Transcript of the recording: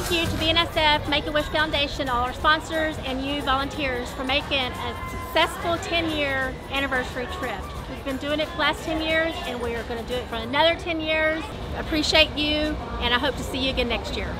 thank you to BNSF, Make-A-Wish Foundation, all our sponsors, and you volunteers for making a successful 10-year anniversary trip. We've been doing it for the last 10 years, and we are going to do it for another 10 years. Appreciate you, and I hope to see you again next year.